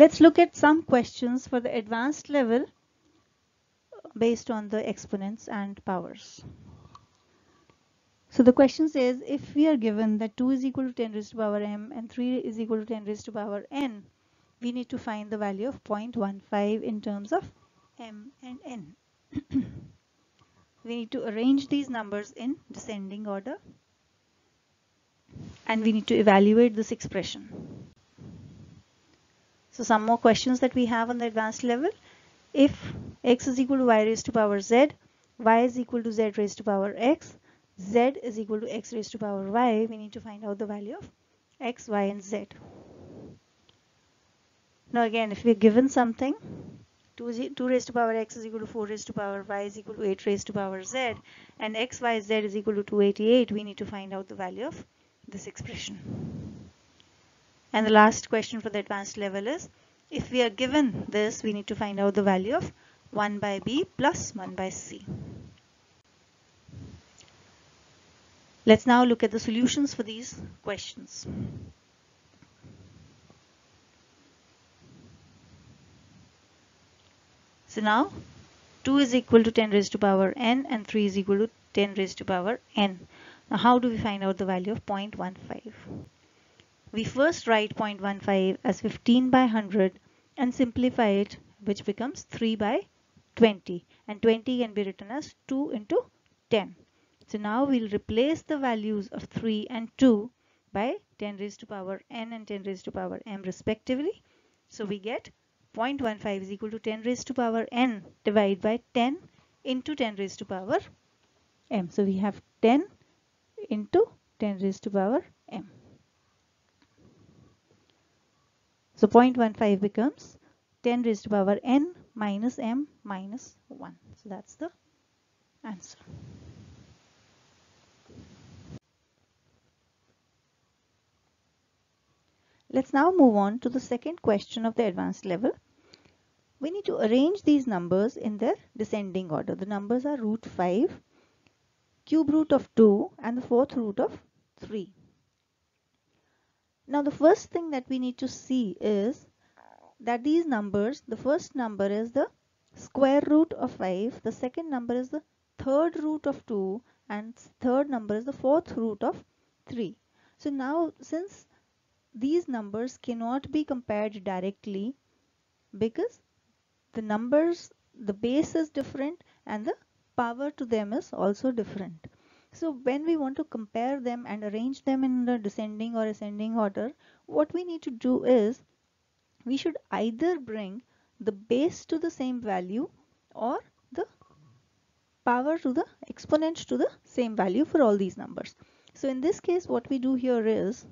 let's look at some questions for the advanced level based on the exponents and powers. So the question says if we are given that 2 is equal to 10 raised to power m and 3 is equal to 10 raised to power n, we need to find the value of 0.15 in terms of m and n. we need to arrange these numbers in descending order and we need to evaluate this expression. So some more questions that we have on the advanced level. If x is equal to y raised to power z, y is equal to z raised to power x, z is equal to x raised to power y, we need to find out the value of x, y and z. Now again, if we're given something, 2, 2 raised to power x is equal to 4 raised to power y is equal to 8 raised to power z and x, y, z is equal to 288, we need to find out the value of this expression. And the last question for the advanced level is, if we are given this, we need to find out the value of 1 by b plus 1 by c. Let's now look at the solutions for these questions. So now 2 is equal to 10 raised to power n and 3 is equal to 10 raised to power n. Now how do we find out the value of 0.15? We first write 0.15 as 15 by 100 and simplify it which becomes 3 by 20 and 20 can be written as 2 into 10. So now we'll replace the values of 3 and 2 by 10 raised to power n and 10 raised to power m respectively. So we get 0.15 is equal to 10 raised to power n divided by 10 into 10 raised to power m. So we have 10 into 10 raised to power m. So 0.15 becomes 10 raised to power n minus m minus 1. So that's the answer. Let's now move on to the second question of the advanced level. We need to arrange these numbers in their descending order. The numbers are root 5, cube root of 2 and the fourth root of 3. Now the first thing that we need to see is that these numbers, the first number is the square root of 5, the second number is the third root of 2 and third number is the fourth root of 3. So now since these numbers cannot be compared directly because the numbers the base is different and the power to them is also different so when we want to compare them and arrange them in the descending or ascending order what we need to do is we should either bring the base to the same value or the power to the exponent to the same value for all these numbers so in this case what we do here is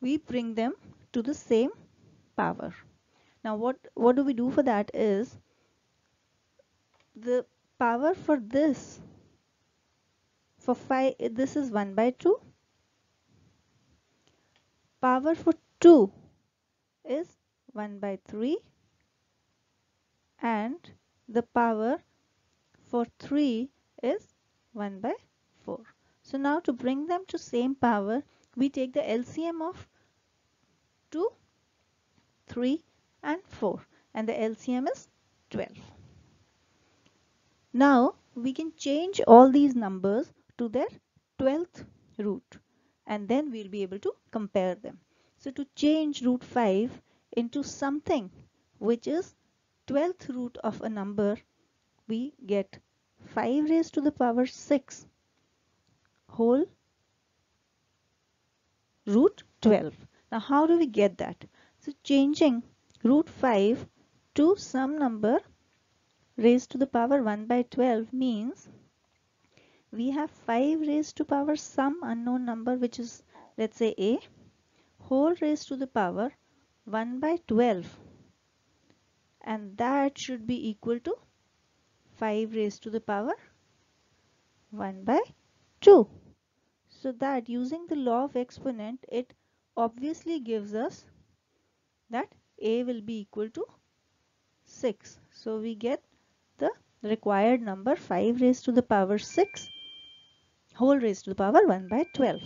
we bring them to the same power. Now what, what do we do for that is the power for this for 5 this is 1 by 2 power for 2 is 1 by 3 and the power for 3 is 1 by 4 so now to bring them to same power we take the LCM of 2, 3 and 4 and the LCM is 12. Now we can change all these numbers to their 12th root and then we'll be able to compare them. So to change root 5 into something which is 12th root of a number we get 5 raised to the power 6 whole root 12. Now how do we get that? So changing root 5 to some number raised to the power 1 by 12 means we have 5 raised to power some unknown number which is let's say a whole raised to the power 1 by 12 and that should be equal to 5 raised to the power 1 by 2. So that using the law of exponent it obviously gives us that a will be equal to 6. So we get the required number 5 raised to the power 6 whole raised to the power 1 by 12.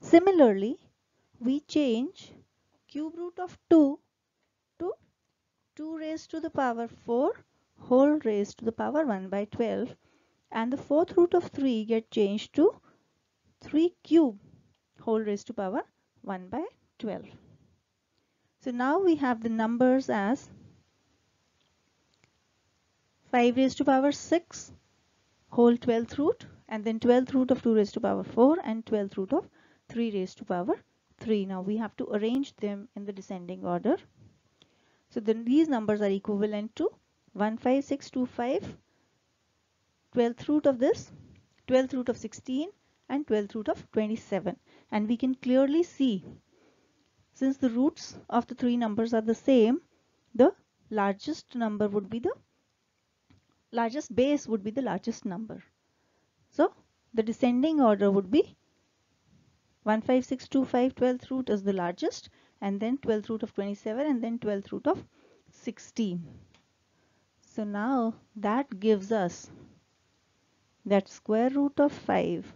Similarly, we change cube root of 2 to 2 raised to the power 4 whole raised to the power 1 by 12 and the fourth root of 3 get changed to 3 cube whole raised to power 1 by 12. So now we have the numbers as 5 raised to power 6 whole 12th root and then 12th root of 2 raised to power 4 and 12th root of 3 raised to power 3. Now we have to arrange them in the descending order. So then these numbers are equivalent to 15625 12th root of this 12th root of 16 and 12th root of 27 and we can clearly see since the roots of the three numbers are the same the largest number would be the largest base would be the largest number so the descending order would be 15625 12th root is the largest and then 12th root of 27 and then 12th root of 16 so now that gives us that square root of 5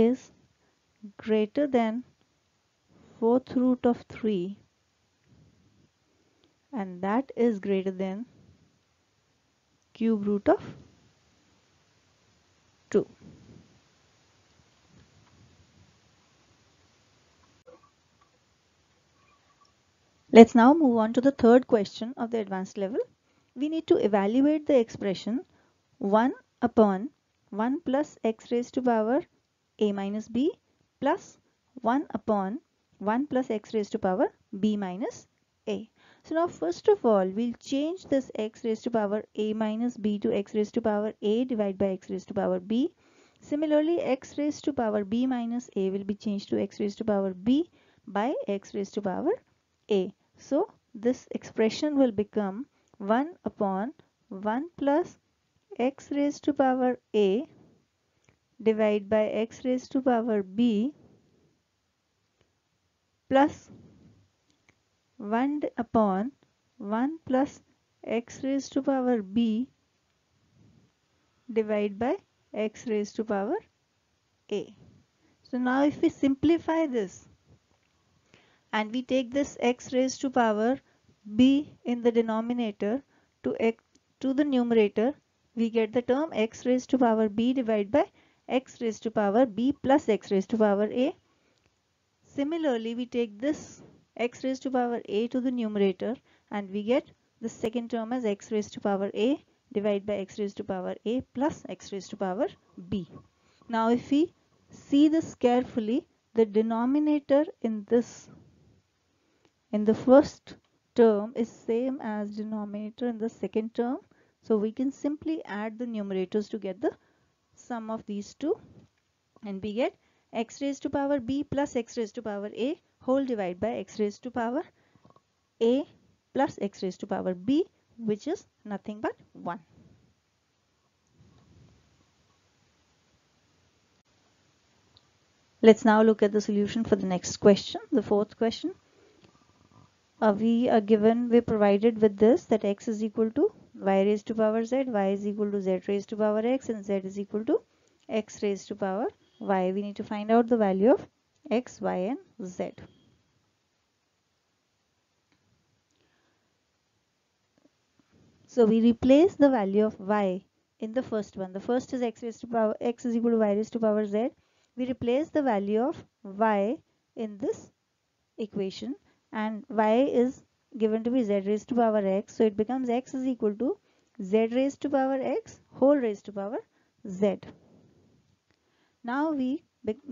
is greater than fourth root of 3 and that is greater than cube root of 2. Let's now move on to the third question of the advanced level. We need to evaluate the expression 1 upon 1 plus x raised to power a minus b plus 1 upon 1 plus x raised to power b minus a. So now first of all we'll change this x raised to power a minus b to x raised to power a divided by x raised to power b. Similarly x raised to power b minus a will be changed to x raised to power b by x raised to power a. So this expression will become 1 upon 1 plus x raised to power a divided by x raised to power b plus 1 upon 1 plus x raised to power b divided by x raised to power a. So now if we simplify this and we take this x raised to power b in the denominator to x to the numerator we get the term x raised to power b divided by x raised to power b plus x raised to power a. Similarly, we take this x raised to power a to the numerator and we get the second term as x raised to power a divided by x raised to power a plus x raised to power b. Now if we see this carefully, the denominator in this in the first term is same as denominator in the second term so we can simply add the numerators to get the sum of these two and we get x raised to power b plus x raised to power a whole divided by x raised to power a plus x raised to power b which is nothing but 1. Let's now look at the solution for the next question, the fourth question uh, we are given, we're provided with this that x is equal to y raised to power z, y is equal to z raised to power x and z is equal to x raised to power y. We need to find out the value of x, y and z. So we replace the value of y in the first one. The first is x raised to power x is equal to y raised to power z. We replace the value of y in this equation and y is given to be z raised to power x. So it becomes x is equal to z raised to power x whole raised to power z. Now we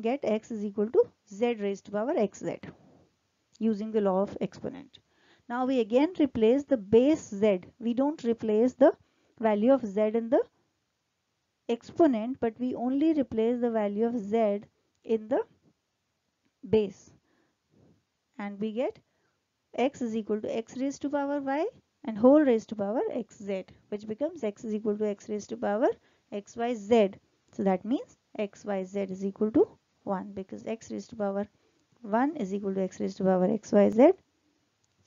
get x is equal to z raised to power xz using the law of exponent. Now we again replace the base z. We don't replace the value of z in the exponent but we only replace the value of z in the base and we get x is equal to x raised to power y and whole raised to power xz which becomes x is equal to x raised to power xyz. So that means xyz is equal to 1 because x raised to power 1 is equal to x raised to power xyz.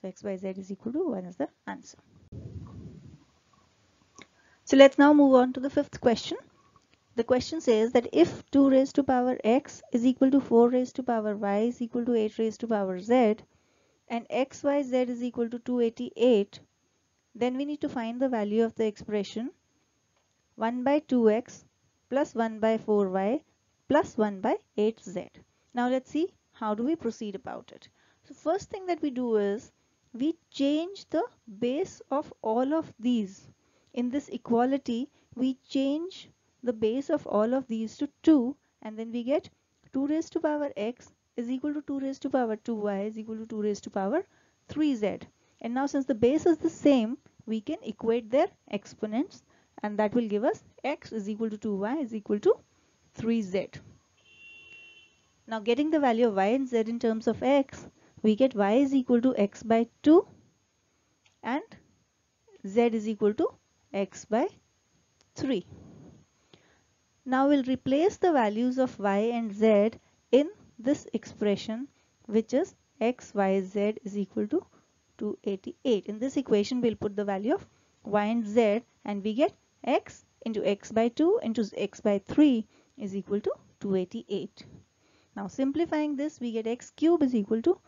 So xyz is equal to 1 is the answer. So let's now move on to the fifth question. the question says that if 2 raised to power x is equal to 4 raised to power y is equal to 8 raised to power z and x, y, z is equal to 288 then we need to find the value of the expression 1 by 2x plus 1 by 4y plus 1 by 8z. Now let's see how do we proceed about it. So first thing that we do is we change the base of all of these. In this equality we change the base of all of these to 2 and then we get 2 raised to power x is equal to 2 raised to power 2y is equal to 2 raised to power 3z. And now since the base is the same we can equate their exponents and that will give us x is equal to 2y is equal to 3z. Now getting the value of y and z in terms of x we get y is equal to x by 2 and z is equal to x by 3. Now we'll replace the values of y and z in this expression which is x, y, z is equal to 288. In this equation we'll put the value of y and z and we get x into x by 2 into x by 3 is equal to 288. Now simplifying this we get x cube is equal to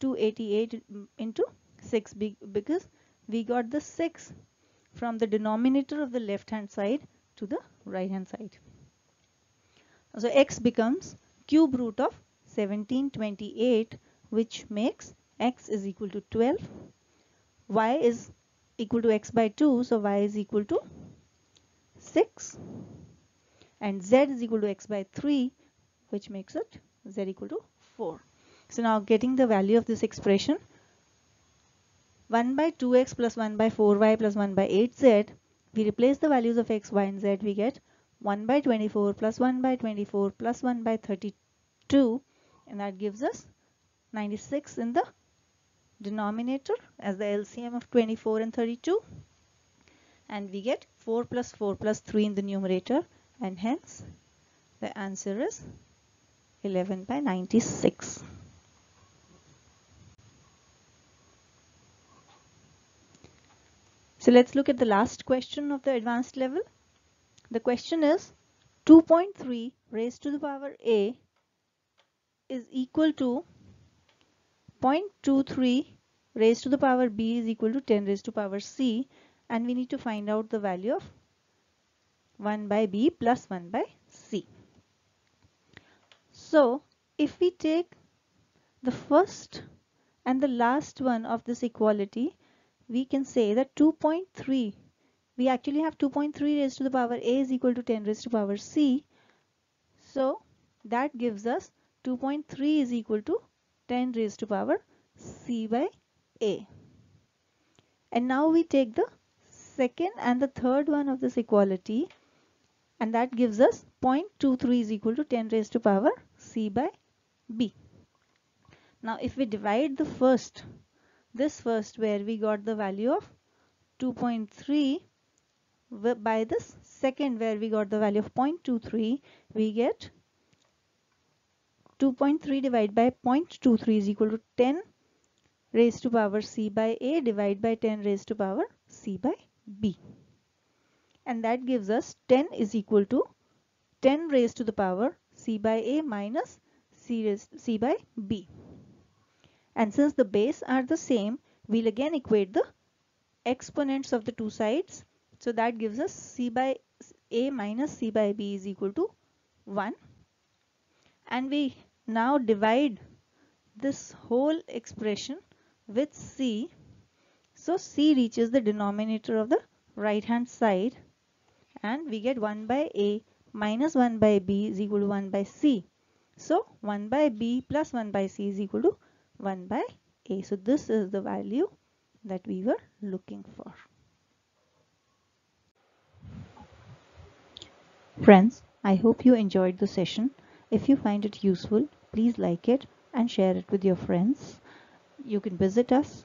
288 into 6 because we got the 6 from the denominator of the left hand side to the right hand side. So x becomes cube root of 1728 which makes x is equal to 12. y is equal to x by 2 so y is equal to 6 and z is equal to x by 3 which makes it z equal to 4. So now getting the value of this expression 1 by 2x plus 1 by 4y plus 1 by 8z we replace the values of x, y and z we get 1 by 24 plus 1 by 24 plus 1 by 32 and that gives us 96 in the denominator as the LCM of 24 and 32 and we get 4 plus 4 plus 3 in the numerator and hence the answer is 11 by 96. So let's look at the last question of the advanced level. The question is 2.3 raised to the power a is equal to 0.23 raised to the power b is equal to 10 raised to power c and we need to find out the value of 1 by b plus 1 by c. So if we take the first and the last one of this equality we can say that 2.3 we actually have 2.3 raised to the power a is equal to 10 raised to the power c. So that gives us 2.3 is equal to 10 raised to the power c by a. And now we take the second and the third one of this equality and that gives us 0.23 is equal to 10 raised to power c by b. Now if we divide the first, this first where we got the value of 2.3 by this second where we got the value of 0.23 we get 2.3 divided by 0.23 is equal to 10 raised to power c by a divided by 10 raised to power c by b and that gives us 10 is equal to 10 raised to the power c by a minus c, c by b and since the base are the same we'll again equate the exponents of the two sides so that gives us C by A minus C by B is equal to 1. And we now divide this whole expression with C. So C reaches the denominator of the right hand side and we get 1 by A minus 1 by B is equal to 1 by C. So 1 by B plus 1 by C is equal to 1 by A. So this is the value that we were looking for. Friends, I hope you enjoyed the session. If you find it useful, please like it and share it with your friends. You can visit us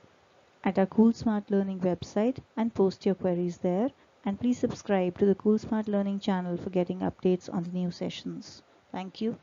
at our Kool Smart Learning website and post your queries there. And please subscribe to the Kool Smart Learning channel for getting updates on the new sessions. Thank you.